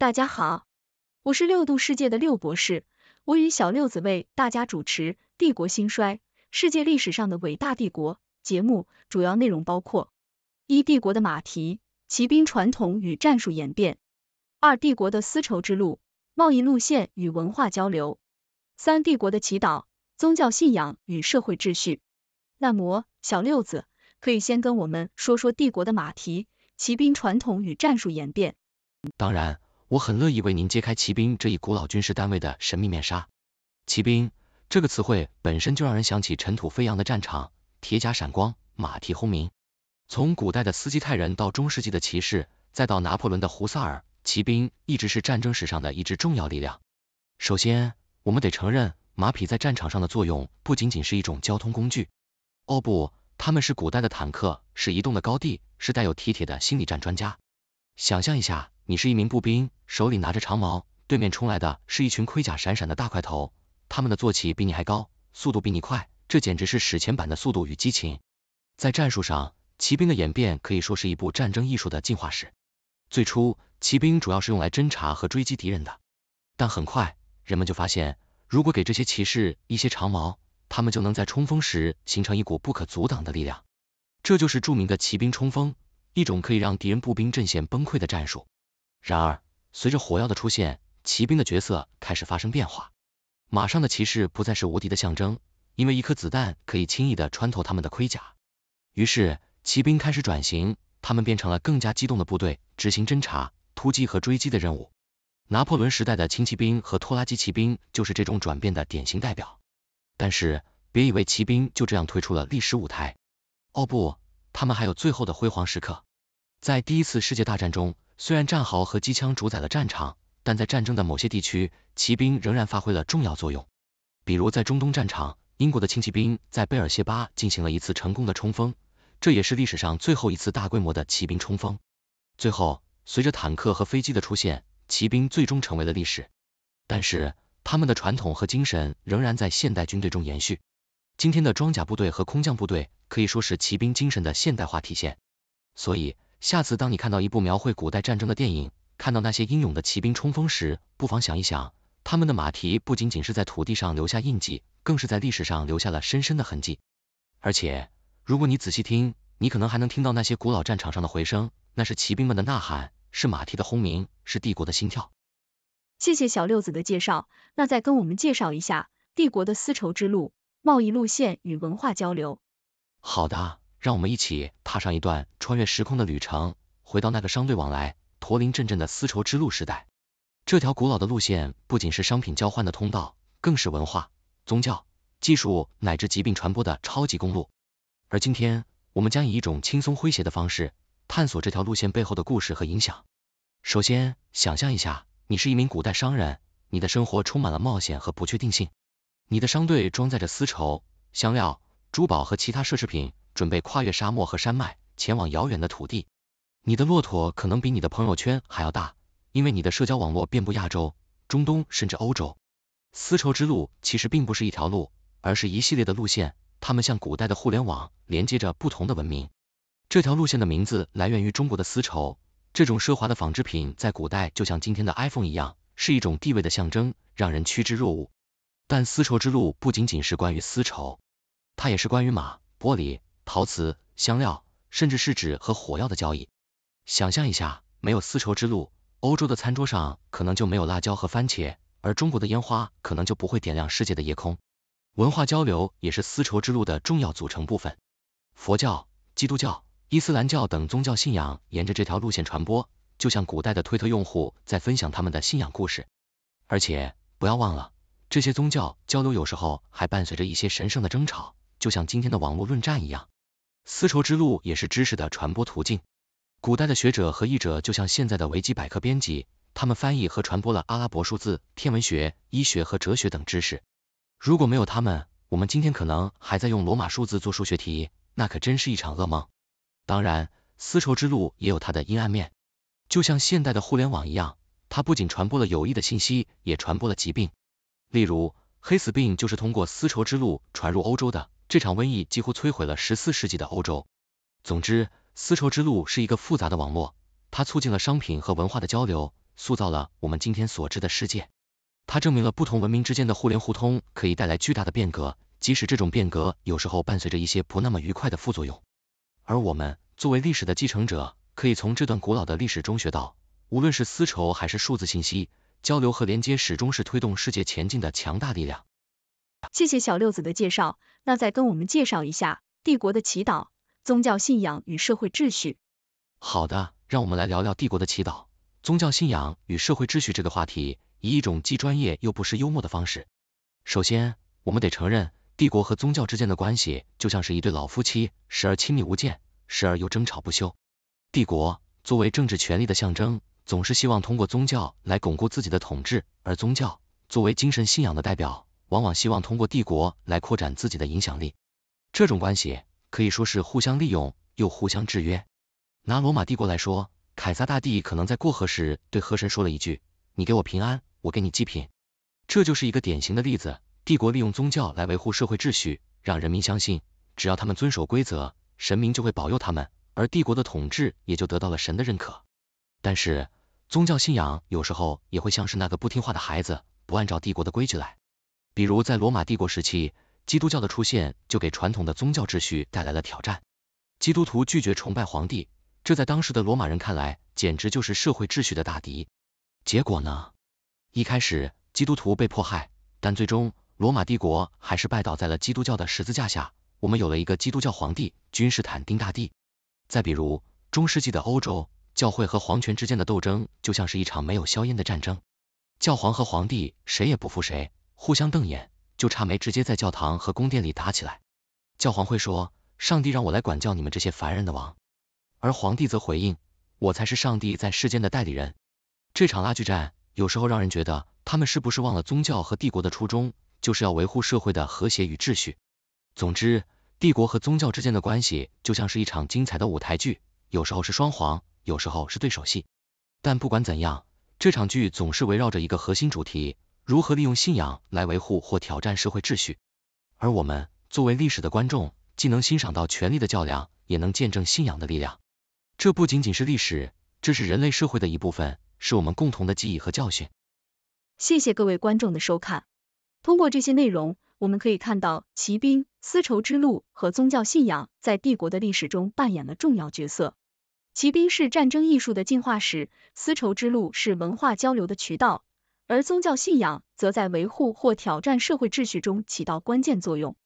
大家好，我是六度世界的六博士，我与小六子为大家主持《帝国兴衰：世界历史上的伟大帝国》节目，主要内容包括：一、帝国的马蹄、骑兵传统与战术演变；二、帝国的丝绸之路、贸易路线与文化交流；三、帝国的祈祷、宗教信仰与社会秩序。那么，小六子可以先跟我们说说帝国的马蹄。骑兵传统与战术演变。当然，我很乐意为您揭开骑兵这一古老军事单位的神秘面纱。骑兵这个词汇本身就让人想起尘土飞扬的战场，铁甲闪光，马蹄轰鸣。从古代的斯基泰人到中世纪的骑士，再到拿破仑的胡萨尔，骑兵一直是战争史上的一支重要力量。首先，我们得承认，马匹在战场上的作用不仅仅是一种交通工具。哦不。他们是古代的坦克，是移动的高地，是带有蹄铁的心理战专家。想象一下，你是一名步兵，手里拿着长矛，对面冲来的是一群盔甲闪闪的大块头，他们的坐骑比你还高，速度比你快，这简直是史前版的速度与激情。在战术上，骑兵的演变可以说是一部战争艺术的进化史。最初，骑兵主要是用来侦察和追击敌人的，但很快，人们就发现，如果给这些骑士一些长矛，他们就能在冲锋时形成一股不可阻挡的力量，这就是著名的骑兵冲锋，一种可以让敌人步兵阵线崩溃的战术。然而，随着火药的出现，骑兵的角色开始发生变化。马上的骑士不再是无敌的象征，因为一颗子弹可以轻易的穿透他们的盔甲。于是，骑兵开始转型，他们变成了更加机动的部队，执行侦察、突击和追击的任务。拿破仑时代的轻骑兵和拖拉机骑兵就是这种转变的典型代表。但是，别以为骑兵就这样退出了历史舞台。哦不，他们还有最后的辉煌时刻。在第一次世界大战中，虽然战壕和机枪主宰了战场，但在战争的某些地区，骑兵仍然发挥了重要作用。比如在中东战场，英国的轻骑兵在贝尔谢巴进行了一次成功的冲锋，这也是历史上最后一次大规模的骑兵冲锋。最后，随着坦克和飞机的出现，骑兵最终成为了历史。但是，他们的传统和精神仍然在现代军队中延续。今天的装甲部队和空降部队可以说是骑兵精神的现代化体现。所以，下次当你看到一部描绘古代战争的电影，看到那些英勇的骑兵冲锋时，不妨想一想，他们的马蹄不仅仅是在土地上留下印记，更是在历史上留下了深深的痕迹。而且，如果你仔细听，你可能还能听到那些古老战场上的回声，那是骑兵们的呐喊，是马蹄的轰鸣，是帝国的心跳。谢谢小六子的介绍，那再跟我们介绍一下帝国的丝绸之路、贸易路线与文化交流。好的，让我们一起踏上一段穿越时空的旅程，回到那个商队往来、驼铃阵阵的丝绸之路时代。这条古老的路线不仅是商品交换的通道，更是文化、宗教、技术乃至疾病传播的超级公路。而今天，我们将以一种轻松诙谐的方式，探索这条路线背后的故事和影响。首先，想象一下。你是一名古代商人，你的生活充满了冒险和不确定性。你的商队装载着丝绸、香料、珠宝和其他奢侈品，准备跨越沙漠和山脉，前往遥远的土地。你的骆驼可能比你的朋友圈还要大，因为你的社交网络遍布亚洲、中东甚至欧洲。丝绸之路其实并不是一条路，而是一系列的路线，它们像古代的互联网，连接着不同的文明。这条路线的名字来源于中国的丝绸。这种奢华的纺织品在古代就像今天的 iPhone 一样，是一种地位的象征，让人趋之若鹜。但丝绸之路不仅仅是关于丝绸，它也是关于马、玻璃、陶瓷、香料，甚至是纸和火药的交易。想象一下，没有丝绸之路，欧洲的餐桌上可能就没有辣椒和番茄，而中国的烟花可能就不会点亮世界的夜空。文化交流也是丝绸之路的重要组成部分。佛教、基督教。伊斯兰教等宗教信仰沿着这条路线传播，就像古代的推特用户在分享他们的信仰故事。而且不要忘了，这些宗教交流有时候还伴随着一些神圣的争吵，就像今天的网络论战一样。丝绸之路也是知识的传播途径。古代的学者和译者就像现在的维基百科编辑，他们翻译和传播了阿拉伯数字、天文学、医学和哲学等知识。如果没有他们，我们今天可能还在用罗马数字做数学题，那可真是一场噩梦。当然，丝绸之路也有它的阴暗面，就像现代的互联网一样，它不仅传播了有益的信息，也传播了疾病。例如，黑死病就是通过丝绸之路传入欧洲的。这场瘟疫几乎摧毁了十四世纪的欧洲。总之，丝绸之路是一个复杂的网络，它促进了商品和文化的交流。塑造了我们今天所知的世界。它证明了不同文明之间的互联互通可以带来巨大的变革，即使这种变革有时候伴随着一些不那么愉快的副作用。而我们作为历史的继承者，可以从这段古老的历史中学到，无论是丝绸还是数字信息，交流和连接始终是推动世界前进的强大力量。谢谢小六子的介绍，那再跟我们介绍一下帝国的祈祷、宗教信仰与社会秩序。好的，让我们来聊聊帝国的祈祷、宗教信仰与社会秩序这个话题，以一种既专业又不失幽默的方式。首先，我们得承认，帝国和宗教之间的关系就像是一对老夫妻，时而亲密无间，时而又争吵不休。帝国作为政治权力的象征，总是希望通过宗教来巩固自己的统治，而宗教作为精神信仰的代表，往往希望通过帝国来扩展自己的影响力。这种关系可以说是互相利用又互相制约。拿罗马帝国来说，凯撒大帝可能在过河时对河神说了一句：“你给我平安，我给你祭品。”这就是一个典型的例子。帝国利用宗教来维护社会秩序，让人民相信，只要他们遵守规则，神明就会保佑他们，而帝国的统治也就得到了神的认可。但是，宗教信仰有时候也会像是那个不听话的孩子，不按照帝国的规矩来。比如在罗马帝国时期，基督教的出现就给传统的宗教秩序带来了挑战。基督徒拒绝崇拜皇帝。这在当时的罗马人看来，简直就是社会秩序的大敌。结果呢？一开始基督徒被迫害，但最终罗马帝国还是拜倒在了基督教的十字架下。我们有了一个基督教皇帝君士坦丁大帝。再比如中世纪的欧洲，教会和皇权之间的斗争就像是一场没有硝烟的战争，教皇和皇帝谁也不服谁，互相瞪眼，就差没直接在教堂和宫殿里打起来。教皇会说：“上帝让我来管教你们这些凡人的王。”而皇帝则回应：“我才是上帝在世间的代理人。”这场拉锯战有时候让人觉得，他们是不是忘了宗教和帝国的初衷，就是要维护社会的和谐与秩序？总之，帝国和宗教之间的关系就像是一场精彩的舞台剧，有时候是双簧，有时候是对手戏。但不管怎样，这场剧总是围绕着一个核心主题：如何利用信仰来维护或挑战社会秩序。而我们作为历史的观众，既能欣赏到权力的较量，也能见证信仰的力量。这不仅仅是历史，这是人类社会的一部分，是我们共同的记忆和教训。谢谢各位观众的收看。通过这些内容，我们可以看到骑兵、丝绸之路和宗教信仰在帝国的历史中扮演了重要角色。骑兵是战争艺术的进化史，丝绸之路是文化交流的渠道，而宗教信仰则在维护或挑战社会秩序中起到关键作用。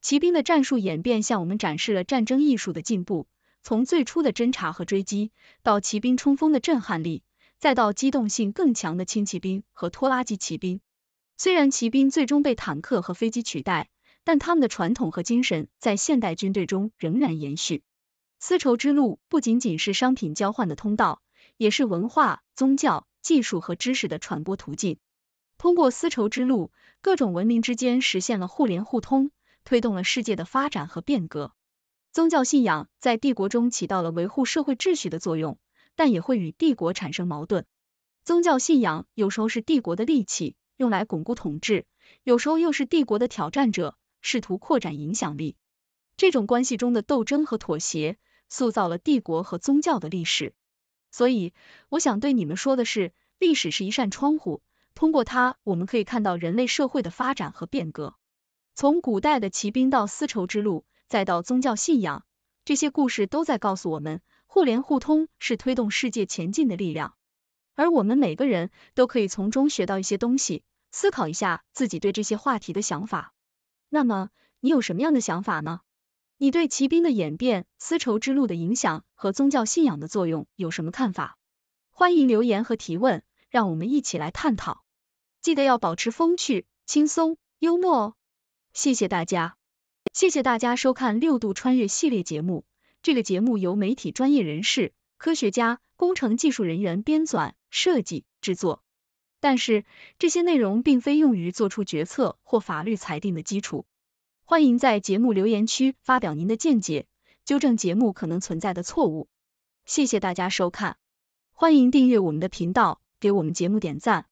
骑兵的战术演变向我们展示了战争艺术的进步。从最初的侦察和追击，到骑兵冲锋的震撼力，再到机动性更强的轻骑兵和拖拉机骑兵。虽然骑兵最终被坦克和飞机取代，但他们的传统和精神在现代军队中仍然延续。丝绸之路不仅仅是商品交换的通道，也是文化、宗教、技术和知识的传播途径。通过丝绸之路，各种文明之间实现了互联互通，推动了世界的发展和变革。宗教信仰在帝国中起到了维护社会秩序的作用，但也会与帝国产生矛盾。宗教信仰有时候是帝国的利器，用来巩固统治；有时候又是帝国的挑战者，试图扩展影响力。这种关系中的斗争和妥协，塑造了帝国和宗教的历史。所以，我想对你们说的是，历史是一扇窗户，通过它，我们可以看到人类社会的发展和变革。从古代的骑兵到丝绸之路。再到宗教信仰，这些故事都在告诉我们，互联互通是推动世界前进的力量，而我们每个人都可以从中学到一些东西，思考一下自己对这些话题的想法。那么，你有什么样的想法呢？你对骑兵的演变、丝绸之路的影响和宗教信仰的作用有什么看法？欢迎留言和提问，让我们一起来探讨。记得要保持风趣、轻松、幽默哦。谢谢大家。谢谢大家收看六度穿越系列节目。这个节目由媒体专业人士、科学家、工程技术人员编纂、设计、制作。但是这些内容并非用于做出决策或法律裁定的基础。欢迎在节目留言区发表您的见解，纠正节目可能存在的错误。谢谢大家收看，欢迎订阅我们的频道，给我们节目点赞。